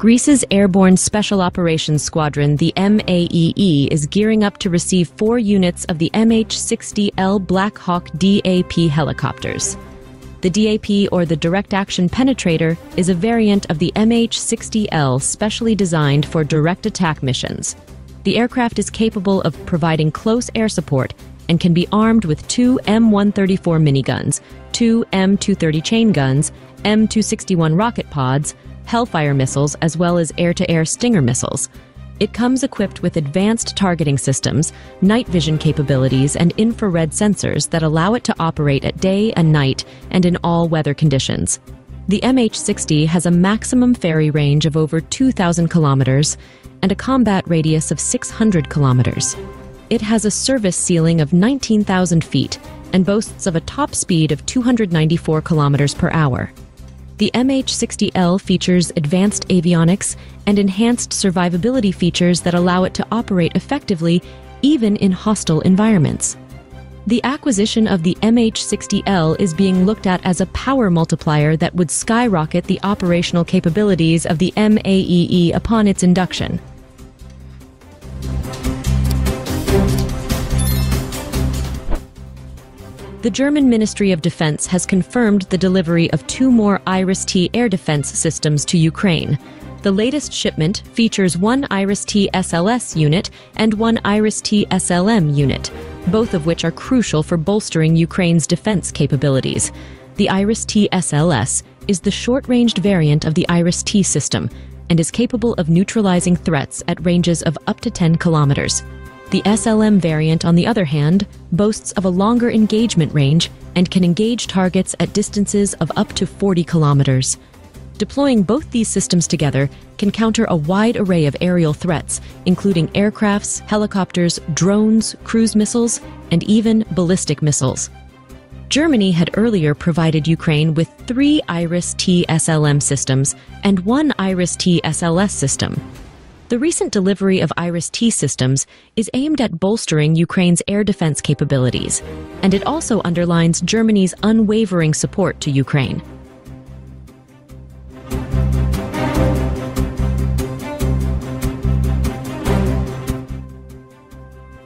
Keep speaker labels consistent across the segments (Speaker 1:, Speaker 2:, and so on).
Speaker 1: Greece's Airborne Special Operations Squadron, the MAEE, is gearing up to receive four units of the MH-60L Black Hawk DAP helicopters. The DAP, or the Direct Action Penetrator, is a variant of the MH-60L specially designed for direct attack missions. The aircraft is capable of providing close air support and can be armed with two M134 miniguns, two M230 chain guns, M261 rocket pods, Hellfire missiles, as well as air-to-air Stinger missiles. It comes equipped with advanced targeting systems, night vision capabilities, and infrared sensors that allow it to operate at day and night and in all weather conditions. The MH-60 has a maximum ferry range of over 2,000 kilometers and a combat radius of 600 kilometers. It has a service ceiling of 19,000 feet and boasts of a top speed of 294 kilometers per hour. The MH-60L features advanced avionics and enhanced survivability features that allow it to operate effectively even in hostile environments. The acquisition of the MH-60L is being looked at as a power multiplier that would skyrocket the operational capabilities of the MAEE upon its induction. The German Ministry of Defense has confirmed the delivery of two more IRIS-T air defense systems to Ukraine. The latest shipment features one IRIS-T SLS unit and one IRIS-T SLM unit, both of which are crucial for bolstering Ukraine's defense capabilities. The IRIS-T SLS is the short-ranged variant of the IRIS-T system and is capable of neutralizing threats at ranges of up to 10 kilometers. The SLM variant, on the other hand, boasts of a longer engagement range and can engage targets at distances of up to 40 kilometers. Deploying both these systems together can counter a wide array of aerial threats, including aircrafts, helicopters, drones, cruise missiles, and even ballistic missiles. Germany had earlier provided Ukraine with three IRIS-T SLM systems and one IRIS-T SLS system. The recent delivery of IRIS-T systems is aimed at bolstering Ukraine's air defense capabilities, and it also underlines Germany's unwavering support to Ukraine.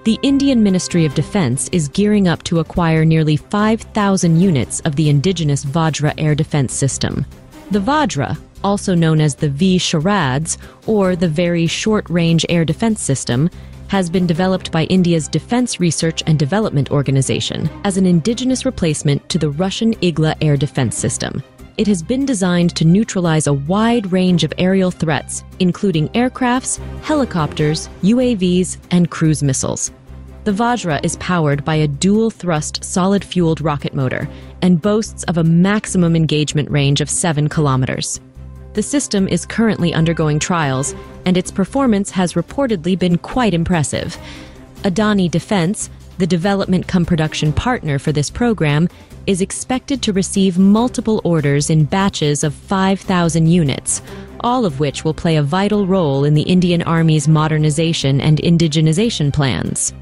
Speaker 1: The Indian Ministry of Defense is gearing up to acquire nearly 5,000 units of the indigenous Vajra air defense system. The Vajra, also known as the VSHORADS, or the Very Short Range Air Defense System, has been developed by India's Defense Research and Development Organization as an indigenous replacement to the Russian Igla air defense system. It has been designed to neutralize a wide range of aerial threats, including aircrafts, helicopters, UAVs, and cruise missiles. The Vajra is powered by a dual-thrust solid-fueled rocket motor and boasts of a maximum engagement range of 7 kilometers. The system is currently undergoing trials, and its performance has reportedly been quite impressive. Adani Defense, the development cum production partner for this program, is expected to receive multiple orders in batches of 5,000 units, all of which will play a vital role in the Indian Army's modernization and indigenization plans.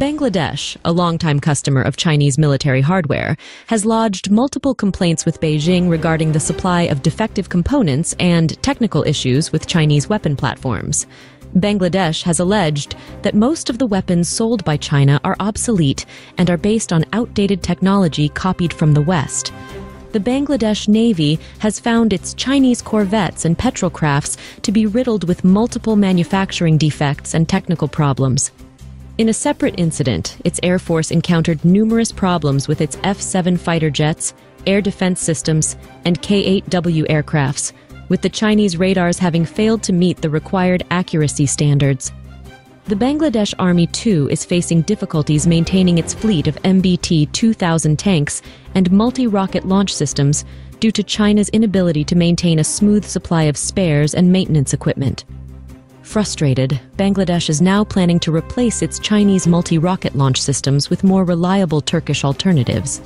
Speaker 1: Bangladesh, a longtime customer of Chinese military hardware, has lodged multiple complaints with Beijing regarding the supply of defective components and technical issues with Chinese weapon platforms. Bangladesh has alleged that most of the weapons sold by China are obsolete and are based on outdated technology copied from the West. The Bangladesh Navy has found its Chinese corvettes and petrol crafts to be riddled with multiple manufacturing defects and technical problems. In a separate incident, its Air Force encountered numerous problems with its F-7 fighter jets, air defense systems, and K-8W aircrafts, with the Chinese radars having failed to meet the required accuracy standards. The Bangladesh Army too is facing difficulties maintaining its fleet of MBT-2000 tanks and multi-rocket launch systems due to China's inability to maintain a smooth supply of spares and maintenance equipment. Frustrated, Bangladesh is now planning to replace its Chinese multi-rocket launch systems with more reliable Turkish alternatives.